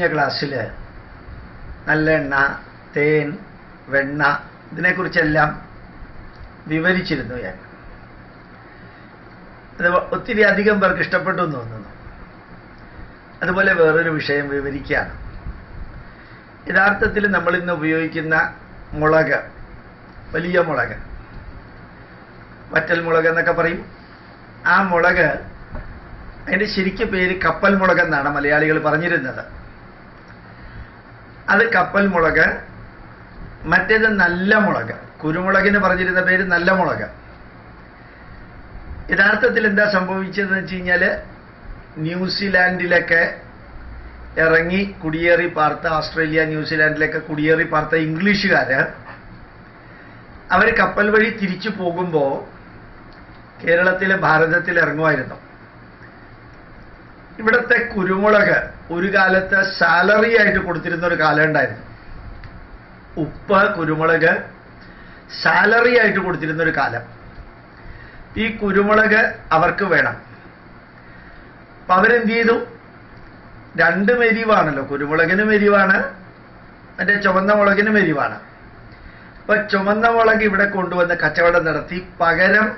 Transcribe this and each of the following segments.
കഴിഞ്ഞ ക്ലാസ്സിൽ നല്ലെണ്ണ തേൻ വെണ്ണ ഇതിനെക്കുറിച്ചെല്ലാം വിവരിച്ചിരുന്നു ഞാൻ. അത് ഒത്തിരി അധികം പേർക്ക് ഇഷ്ടപ്പെട്ടു എന്ന് തോന്നുന്നു. അതുപോലെ വേറൊരു വിഷയം വിവരിക്കുകയാണ്. യഥാർത്ഥത്തിൽ നമ്മൾ ഇന്ന് ഉപയോഗിക്കുന്ന മുളക് വലിയ മുളക്. വറ്റൽ മുളക് എന്നൊക്കെ പറയും. ആ മുളക് അതിന്റെ ശരിക്കും പേര് കപ്പൽ മുളക് എന്നാണ് മലയാളികൾ പറഞ്ഞിരുന്നത്. അത് കപ്പൽ മുളക് മറ്റേത് നല്ല മുളക്. കുരുമുളകിന് പറഞ്ഞിരുന്ന പേര് നല്ല മുളക്. യഥാർത്ഥത്തിൽ എന്താ സംഭവിച്ചതെന്ന് വെച്ച് കഴിഞ്ഞാൽ ന്യൂസിലാൻഡിലൊക്കെ ഇറങ്ങി കുടിയേറി പാർത്ത ഓസ്ട്രേലിയ ന്യൂസിലാൻഡിലൊക്കെ കുടിയേറി പാർത്ത ഇംഗ്ലീഷുകാർ അവർ കപ്പൽ വഴി തിരിച്ചു പോകുമ്പോൾ കേരളത്തിലെ ഭാരതത്തിൽ ഇറങ്ങുമായിരുന്നു. ഇവിടുത്തെ കുരുമുളക് ഒരു കാലത്ത് സാലറി ആയിട്ട് കൊടുത്തിരുന്ന ഒരു കാലം ഉണ്ടായിരുന്നു. ഉപ്പ് കുരുമുളക് സാലറി ആയിട്ട് കൊടുത്തിരുന്ന ഒരു കാലം. ഈ കുരുമുളക് അവർക്ക് വേണം. അപ്പൊ അവരെന്ത് ചെയ്തു? രണ്ട് മെരിവാണല്ലോ. കുരുമുളകിന് മെരിവാണ് മറ്റേ ചുവന്ന മുളകിന് മെരിവാണ്. അപ്പൊ ചുവന്ന മുളക് ഇവിടെ കൊണ്ടുവന്ന് കച്ചവടം നടത്തി. പകരം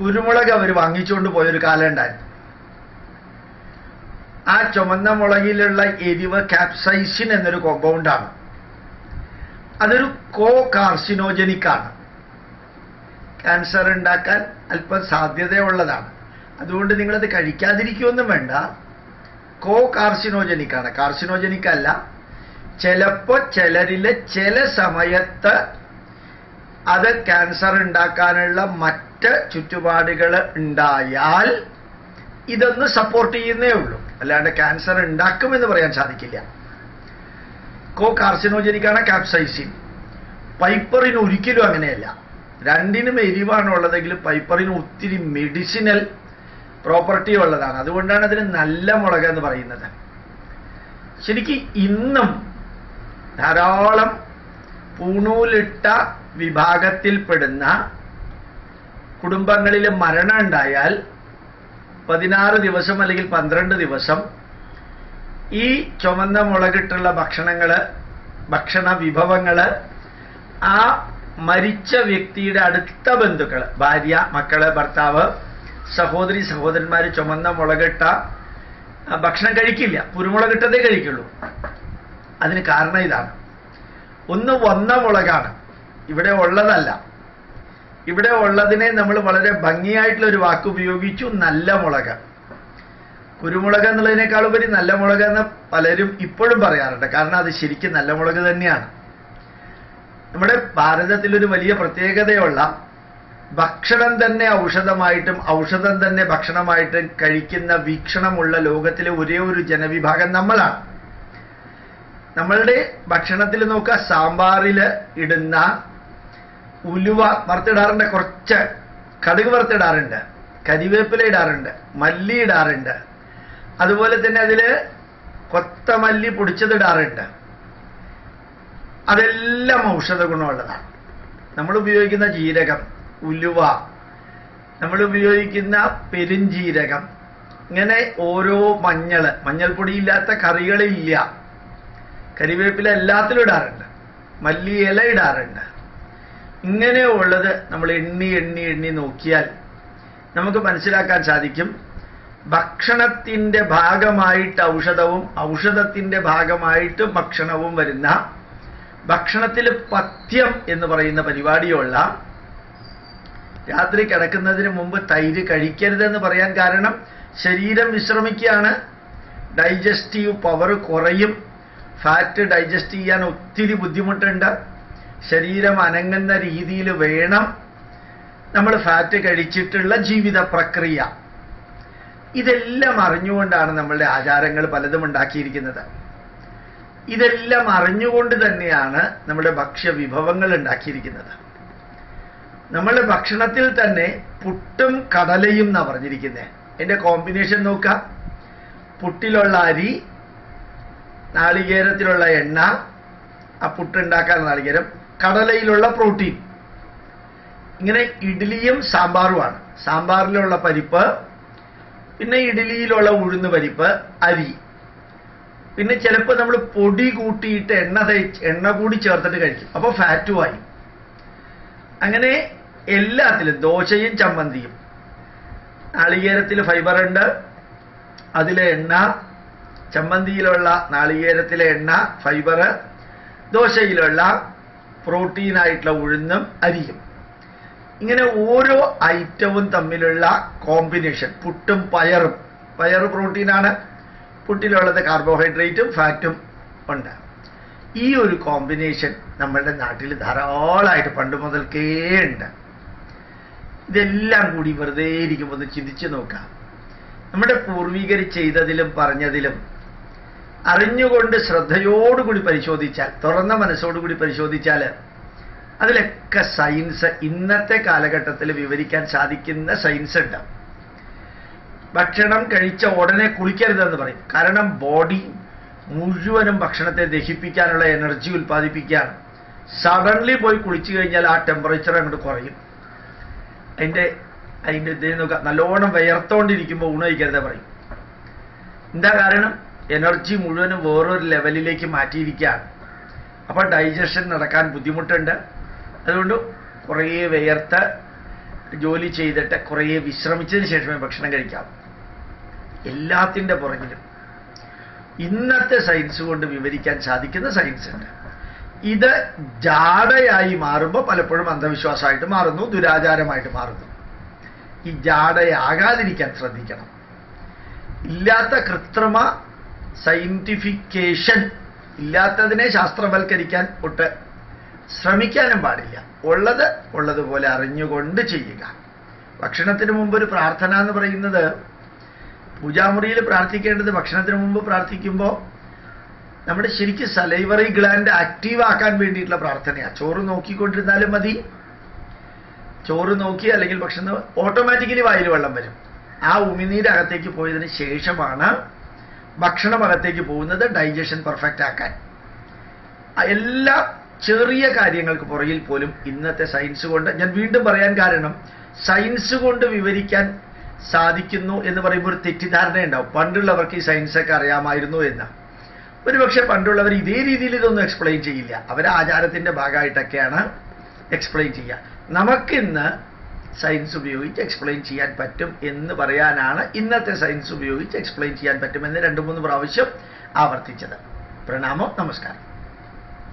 കുരുമുളക് അവർ വാങ്ങിച്ചുകൊണ്ട് പോയൊരു കാലം ഉണ്ടായിരുന്നു. ആ ചുമന്ന മുളകിലുള്ള എരിവ് കാപ്സൈസിൻ എന്നൊരു കോമ്പൗണ്ടാണ് അതൊരു കോ കാർസിനോജനിക് ആണ്. ക്യാൻസർ ഉണ്ടാക്കാൻ അല്പം സാധ്യതയുള്ളതാണ്. അതുകൊണ്ട് നിങ്ങളത് കഴിക്കാതിരിക്കുമൊന്നും വേണ്ട. കോ കാർസിനോജനിക് ആണ്. കാർസിനോജനിക് അല്ല. ചിലപ്പോൾ ചിലരിലെ ചില സമയത്ത് അത് ക്യാൻസർ ഉണ്ടാക്കാനുള്ള മറ്റ് ചുറ്റുപാടുകൾ ഉണ്ടായാൽ ഇതൊന്ന് സപ്പോർട്ട് ചെയ്യുന്നേ ഉള്ളൂ. അല്ലാണ്ട് ക്യാൻസർ ഉണ്ടാക്കുമെന്ന് പറയാൻ സാധിക്കില്ല. കോ കാർസിനോജനിക്കാണ് കാപ്സൈസിൻ പൈപ്പറിന് ഒരിക്കലും അങ്ങനെയല്ല. രണ്ടിനും എരിവാണ് ഉള്ളതെങ്കിൽ പൈപ്പറിന് ഒത്തിരി മെഡിസിനൽ പ്രോപ്പർട്ടി ഉള്ളതാണ്. അതുകൊണ്ടാണ് അതിന് നല്ല മുളക് എന്ന് പറയുന്നത്. ശരിക്ക് ഇന്നും ധാരാളം പൂണൂലിട്ട വിഭാഗത്തിൽപ്പെടുന്ന കുടുംബങ്ങളിൽ മരണം ഉണ്ടായാൽ പതിനാറ് ദിവസം അല്ലെങ്കിൽ പന്ത്രണ്ട് ദിവസം ഈ ചുമന്ന മുളകിട്ടുള്ള ഭക്ഷണങ്ങൾ ഭക്ഷണ വിഭവങ്ങൾ ആ മരിച്ച വ്യക്തിയുടെ അടുത്ത ബന്ധുക്കൾ ഭാര്യ മക്കൾ ഭർത്താവ് സഹോദരി സഹോദരന്മാർ ചുമന്ന മുളകിട്ട ഭക്ഷണം കഴിക്കില്ല. കുരുമുളകിട്ടതേ കഴിക്കുള്ളൂ. അതിന് കാരണം ഇതാണ്. ഒന്ന് വന്ന മുളകാണ്. ഇവിടെ ഉള്ളതല്ല. ഇവിടെ ഉള്ളതിനെ നമ്മൾ വളരെ ഭംഗിയായിട്ടുള്ള ഒരു വാക്ക് ഉപയോഗിച്ചു നല്ല മുളക്. കുരുമുളക് എന്നുള്ളതിനേക്കാൾ ഉപരി നല്ല മുളക് എന്ന് പലരും ഇപ്പോഴും പറയാറുണ്ട്. കാരണം അത് ശരിക്കും നല്ല മുളക് തന്നെയാണ്. നമ്മുടെ ഭാരതത്തിലൊരു വലിയ പ്രത്യേകതയുള്ള ഭക്ഷണം തന്നെ ഔഷധമായിട്ടും ഔഷധം തന്നെ ഭക്ഷണമായിട്ടും കഴിക്കുന്ന വീക്ഷണമുള്ള ലോകത്തിലെ ഒരേ ഒരു ജനവിഭാഗം നമ്മളാണ്. നമ്മളുടെ ഭക്ഷണത്തിൽ നോക്കുക സാമ്പാറിൽ ഇടുന്ന ഉലുവ വറുത്തിടാറുണ്ട് കുറച്ച് കടുക് വറുത്തിടാറുണ്ട് കരിവേപ്പില ഇടാറുണ്ട് മല്ലി ഇടാറുണ്ട്. അതുപോലെ തന്നെ അതിൽ കൊത്തമല്ലി പൊടിച്ചതിടാറുണ്ട്. അതെല്ലാം ഔഷധ ഗുണമുള്ളതാണ്. നമ്മൾ ഉപയോഗിക്കുന്ന ജീരകം ഉലുവ നമ്മൾ ഉപയോഗിക്കുന്ന പെരുംജീരകം ഇങ്ങനെ ഓരോ മഞ്ഞൾ മഞ്ഞൾപ്പൊടിയില്ലാത്ത കറികളില്ല. കരിവേപ്പില എല്ലാത്തിലും ഇടാറുണ്ട്. മല്ലി ഇല ഇടാറുണ്ട്. ഇങ്ങനെയുള്ളത് നമ്മൾ എണ്ണി എണ്ണി എണ്ണി നോക്കിയാൽ നമുക്ക് മനസ്സിലാക്കാൻ സാധിക്കും. ഭക്ഷണത്തിന്റെ ഭാഗമായിട്ട് ഔഷധവും ഔഷധത്തിന്റെ ഭാഗമായിട്ട് ഭക്ഷണവും വരുന്ന ഭക്ഷണത്തിൽ പഥ്യം എന്ന് പറയുന്ന പരിപാടിയുള്ള രാത്രി കിടക്കുന്നതിന് മുമ്പ് തൈര് കഴിക്കരുതെന്ന് പറയാൻ കാരണം ശരീരം വിശ്രമിക്കുകയാണ്. ഡൈജസ്റ്റീവ് പവർ കുറയും. ഫാറ്റ് ഡൈജസ്റ്റ് ചെയ്യാൻ ഒത്തിരി ബുദ്ധിമുട്ടുണ്ട്. ശരീരം അനങ്ങുന്ന രീതിയിൽ വേണം നമ്മൾ ഫാറ്റ് കഴിച്ചിട്ടുള്ള ജീവിത പ്രക്രിയ. ഇതെല്ലാം അറിഞ്ഞുകൊണ്ടാണ് നമ്മളുടെ ആചാരങ്ങൾ പലതും ഉണ്ടാക്കിയിരിക്കുന്നത്. ഇതെല്ലാം അറിഞ്ഞുകൊണ്ട് തന്നെയാണ് നമ്മുടെ ഭക്ഷ്യവിഭവങ്ങൾ ഉണ്ടാക്കിയിരിക്കുന്നത്. നമ്മളുടെ ഭക്ഷണത്തിൽ തന്നെ പുട്ടും കടലയും എന്നാണ് പറഞ്ഞിരിക്കുന്നത് എന്റെ കോമ്പിനേഷൻ നോക്കാം. പുട്ടിലുള്ള അരി നാളികേരത്തിലുള്ള എണ്ണ ആ പുട്ടുണ്ടാക്കാൻ നാളികേരം കടലയിലുള്ള പ്രോട്ടീൻ. ഇങ്ങനെ ഇഡ്ഡലിയും സാമ്പാറുമാണ്. സാമ്പാറിലുള്ള പരിപ്പ് പിന്നെ ഇഡ്ഡലിയിലുള്ള ഉഴുന്ന് പരിപ്പ് അരി. പിന്നെ ചിലപ്പോൾ നമ്മൾ പൊടി കൂട്ടിയിട്ട് എണ്ണ തേച്ച് എണ്ണ കൂടി ചേർത്തിട്ട് കഴിക്കും. അപ്പോൾ ഫാറ്റുമായി അങ്ങനെ എല്ലാത്തിലും ദോശയും ചമ്മന്തിയും. നാളികേരത്തിൽ ഫൈബർ ഉണ്ട്. അതിലെ എണ്ണ ചമ്മന്തിയിലുള്ള നാളികേരത്തിലെ എണ്ണ ഫൈബർ ദോശയിലുള്ള പ്രോട്ടീനായിട്ടുള്ള ഉഴുന്നും അരിയും. ഇങ്ങനെ ഓരോ ഐറ്റവും തമ്മിലുള്ള കോമ്പിനേഷൻ പുട്ടും പയറും. പയർ പ്രോട്ടീനാണ്. പുട്ടിലുള്ളത് കാർബോഹൈഡ്രേറ്റും ഫാറ്റും ഉണ്ട്. ഈ ഒരു കോമ്പിനേഷൻ നമ്മളുടെ നാട്ടിൽ ധാരാളമായിട്ട് പണ്ട് മുതൽക്കേ ഉണ്ട്. ഇതെല്ലാം കൂടി വെറുതെ ഇരിക്കുമ്പോൾ ഒന്ന് ചിന്തിച്ചു നോക്കാം. നമ്മുടെ പൂർവികർ ചെയ്തതിലും പറഞ്ഞതിലും അറിഞ്ഞുകൊണ്ട് ശ്രദ്ധയോടുകൂടി പരിശോധിച്ചാൽ തുറന്ന മനസ്സോടുകൂടി പരിശോധിച്ചാൽ അതിലൊക്കെ സയൻസ് ഇന്നത്തെ കാലഘട്ടത്തിൽ വിവരിക്കാൻ സാധിക്കുന്ന സയൻസ് ഉണ്ട്. ഭക്ഷണം കഴിച്ച ഉടനെ കുളിക്കരുതെന്ന് പറയും. കാരണം ബോഡി മുഴുവനും ഭക്ഷണത്തെ ദഹിപ്പിക്കാനുള്ള എനർജി ഉൽപ്പാദിപ്പിക്കുകയാണ്. സഡൻലി പോയി കുളിച്ചു കഴിഞ്ഞാൽ ആ ടെമ്പറേച്ചർ അങ്ങോട്ട് കുറയും. അതിന്റെ അതിന്റെ ഇത് നോക്കുക നല്ലോണം വിയർത്തോണ്ടിരിക്കുമ്പോൾ ഊണ് കഴിക്കരുത് പറയും. എന്താ കാരണം? എനർജി മുഴുവനും വേറൊരു ലെവലിലേക്ക് മാറ്റിയിരിക്കുകയാണ്. അപ്പോൾ ഡൈജഷൻ നടക്കാൻ ബുദ്ധിമുട്ടുണ്ട്. അതുകൊണ്ട് കുറേ വിയർത്ത് ജോലി ചെയ്തിട്ട് കുറേ വിശ്രമിച്ചതിന് ശേഷമേ ഭക്ഷണം കഴിക്കാം. എല്ലാത്തിന്റെ പുറകിലും. ഇന്നത്തെ സയൻസ് കൊണ്ട് വിവരിക്കാൻ സാധിക്കുന്ന സയൻസ് ഉണ്ട്. ഇത് ജാടയായി മാറുമ്പോൾ പലപ്പോഴും അന്ധവിശ്വാസമായിട്ട് മാറുന്നു ദുരാചാരമായിട്ട് മാറുന്നു. ഈ ജാടയാകാതിരിക്കാൻ ശ്രദ്ധിക്കണം. ഇല്ലാത്ത കൃത്രിമ സയന്റിഫിക്കേഷൻ ഇല്ലാത്തതിനെ ശാസ്ത്രവൽക്കരിക്കാൻ ഒട്ട് ശ്രമിക്കാനും പാടില്ല. ഉള്ളത് ഉള്ളതുപോലെ അറിഞ്ഞുകൊണ്ട് ചെയ്യുക. ഭക്ഷണത്തിന് മുമ്പ് ഒരു പ്രാർത്ഥന എന്ന് പറയുന്നത് പൂജാമുറിയിൽ പ്രാർത്ഥിക്കേണ്ടത് ഭക്ഷണത്തിന് മുമ്പ് പ്രാർത്ഥിക്കുമ്പോൾ നമ്മുടെ ശരിക്കും സലൈവറി ഗ്ലാൻഡ് ആക്റ്റീവ് ആക്കാൻ വേണ്ടിയിട്ടുള്ള പ്രാർത്ഥനയാണ് ചോറ് നോക്കിക്കൊണ്ടിരുന്നാലും മതി. ചോറ് നോക്കി അല്ലെങ്കിൽ ഭക്ഷണം ഓട്ടോമാറ്റിക്കലി വായിൽ വെള്ളം വരും. ആ ഉമിനീരകത്തേക്ക് പോയതിന് ശേഷമാണ് ഭക്ഷണം അകത്തേക്ക് പോകുന്നത് ഡൈജഷൻ പെർഫെക്റ്റ് ആക്കാൻ. എല്ലാ ചെറിയ കാര്യങ്ങൾക്ക് പുറകിൽ പോലും ഇന്നത്തെ സയൻസ് കൊണ്ട് ഞാൻ വീണ്ടും പറയാൻ കാരണം സയൻസ് കൊണ്ട് വിവരിക്കാൻ സാധിക്കുന്നു എന്ന് പറയുമ്പോൾ ഒരു തെറ്റിദ്ധാരണ ഉണ്ടാവും. പണ്ടുള്ളവർക്ക് ഈ സയൻസൊക്കെ അറിയാമായിരുന്നു എന്ന്. ഒരുപക്ഷെ പണ്ടുള്ളവർ ഇതേ രീതിയിൽ ഇതൊന്നും എക്സ്പ്ലെയിൻ ചെയ്യില്ല. അവർ ആചാരത്തിന്റെ ഭാഗമായിട്ടൊക്കെയാണ് എക്സ്പ്ലെയിൻ ചെയ്യുക. നമുക്കിന്ന് സയൻസ് ഉപയോഗിച്ച് എക്സ്പ്ലെയിൻ ചെയ്യാൻ പറ്റും എന്ന് പറയാനാണ് ഇന്നത്തെ സയൻസ് ഉപയോഗിച്ച് എക്സ്പ്ലെയിൻ ചെയ്യാൻ പറ്റുമെന്ന് രണ്ട് മൂന്ന് പ്രാവശ്യം ആവർത്തിച്ചത്. പ്രണാമം നമസ്കാരം.